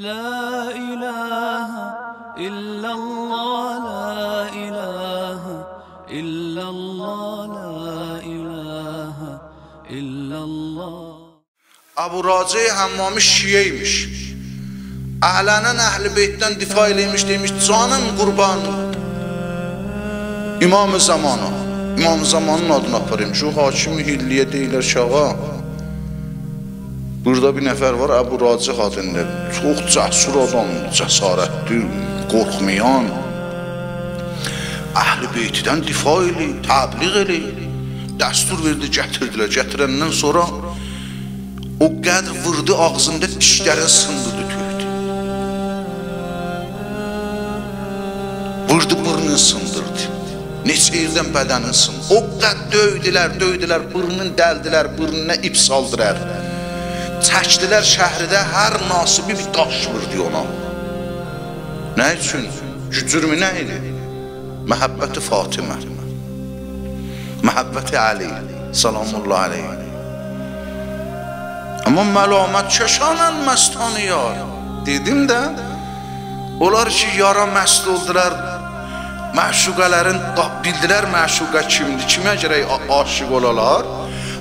La ilahe illallah la ilahe illallah la ilahe illallah Abu Raci Hammami Şiyeymiş. Əhlənin əhl-i beytdən difa eləymiş demiş, canım qurban. İmam-ı zamanı, İmam-ı zamanın adını aparayım. Şu hakimi hilliyə deyilər şağa. Burada bir nəfər var, Əbu Raci adında. Çox cəsur adam, cəsarətli, qorxmayan. Əhl-i Beytidən difa eləyir, təbliğ eləyir. Dəstur verdi, gətirdilər. Gətirəndən sonra o qədr vurdu ağzında dişləri sındırdı, tökdü. Vurdu burnunu sındırdı. Neçə ildən bədənin sındırdı. O qəd döydülər, döydülər, burnunu dəldilər, burnuna ip saldılar. Çəkdilər şəhridə hər nasibi bir daş vurdu ona. Nə üçün? Cürmü nə idi? Məhəbbəti Fatimə. Məhəbbəti Ali. Salamullah aleyh. Amma məlamət çəşanən məstanı yar. Dedim də, onlar ki, yara məst oldular, məşuqələrin, bildilər məşuqə kimdir, kimə gərək aşıq olalar,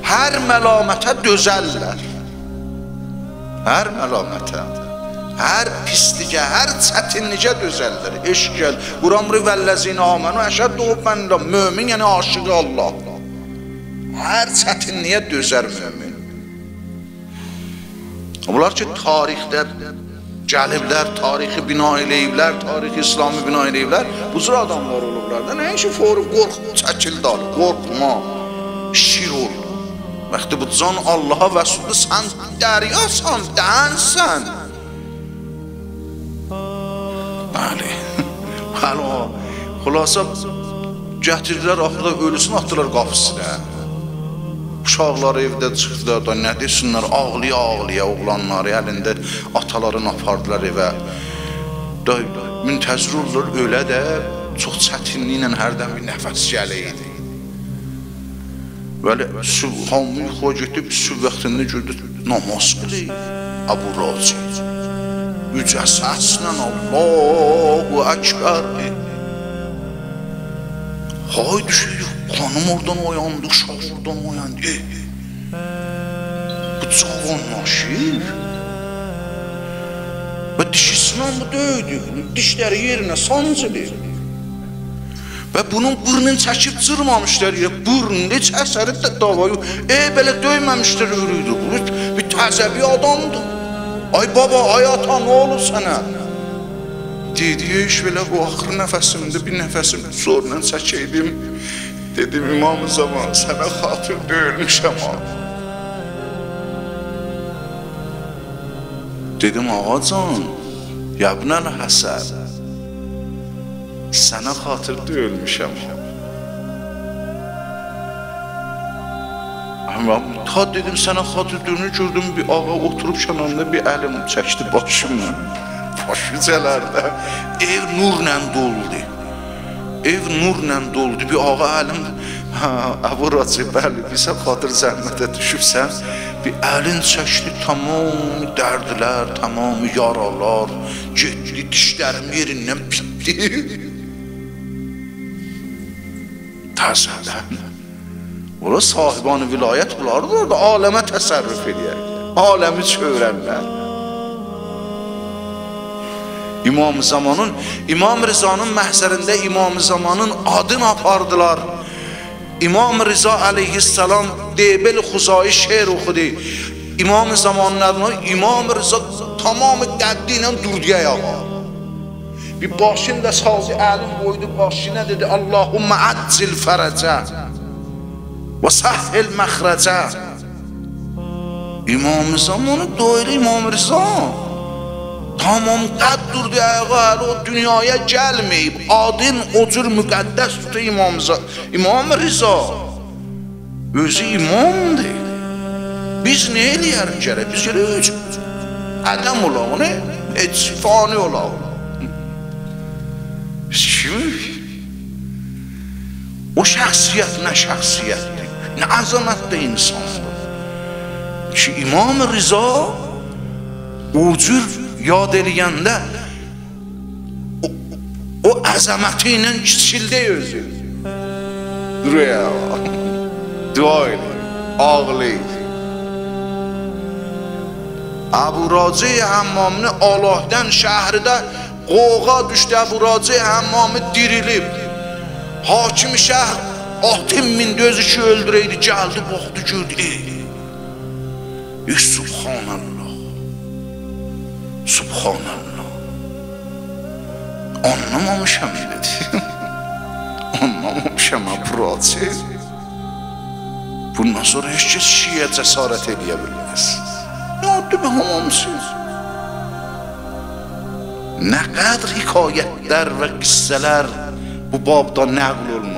hər məlamətə dözəllər. Hər məlamətə, hər pisligə, hər çətinlikə dözəllər. Eşq gəl, Quramri vəlləzini amənu, əşəd doğub məndə, mömin, yəni aşıqı Allah. Hər çətinliyə dözər mömin. Bunlar ki, tarixdə gəliblər, tarixi bina eləyiblər, tarixi İslamı bina eləyiblər, bu cür adamlar olublar da. Nəyin ki, foru, qorx, çəkil dal, qorxma, şir ol. Vaxtı bu can Allaha vəsullu, sən dəryasan, dənsən. Bəli, hələ xulasa gətirdilər, axırda ölüsünü atdılar qapısına. Uşaqlar evdə çıxdılar da nə desinlər, ağlaya-ağlaya oğlanları əlində atalarını apardılar evə. Da müntəzir olurlar ölə də çox çətinliklə hərdən bir nəfəs gələydi. Bəli, subhanı yuxuya getib, süb vaxtında gördü, namaz qılır, Abu Raci. Yücə səslə Allahu Əkbər. Hay düşüyor, Xanım oradan oyandı, uşaq oradan oyandı. E, bu cavan naşir. Və dişisinə bu döydü, dişləri yerinə sancılır. Və bunun burnunu çəkib cırmamışlar ya, burnunu heç əsəri də davayı, e, belə döyməmişlər ürüydü. Bu bir təzəbi adamdır. Ay baba, ay ata, nə olub sənə? Dedi, iş belə o axır nəfəsimdə bir nəfəsim zorla çəkəydim. Dedim, imam zaman sənə xatır döyülmüşəm ha. Dedim, ağacan, yabnəl Həsən, sənə xatır döyülmüşəm ha. Amma ta dedim sənə xatır dönür gördüm bir ağa oturub kənarında bir əlim çəkdi başımla. Başıcələrdə ev nurla doldu. Ev nurla doldu. Bir ağa əlim hə, Raci, bəli, bizə xatır zəhmətə düşübsən. Bir əlin çəkdi tamam dərdlər, tamam yaralar, getdi dişlərim yerindən bitdi. Təzədən. Ora sahibanı vilayət bunlar da aləmə təsərrüf edir. Aləmi çövrənlər. İmam Zamanın, İmam Rızanın məhzərində İmam Zamanın adını apardılar. İmam Rıza aleyhisselam Debel Xuzai şeir oxudu. İmam Zamanın adını İmam Rıza tamamı qəddi ilə durdu ayağa. Bir başın da sazı elin koydu başına dedi Allahümme aczil ferece ve sahhil mehrece İmam Zaman'ı doğru İmam Rıza. Tamam qad durdu ayağa o dünyaya gelmeyip adın o cür müqəddəs tutu İmam, İmam Rıza özü imam değil biz ne eləyər gərək? Biz gərək adam olağını et fani olağını Şüf. O şahsiyet ne şahsiyetti, ne azametli insandı. Ki İmam-ı Rıza ucur yad edilgende o, o azametiyle kiçildi özü. Duruyor ya. Dua edin, ağlayın. Abu Razi Hammamni Allah'dan şəhridə qoğa düşdü Əbu Raci Həmmamı dirilib. Hakim şəhər atın mindi özü ki öldürəydi, gəldi, baxdı, gördü. Ey, Subhanallah. Subhanallah. Anlamamışam dedi. Anlamamışam Əbu Raci. Bundan sonra heç kəs şiyə cəsarət eləyə bilməz. Nə oldu be hamamsız? نقدر حکایت در و قصه لر بو باب نقل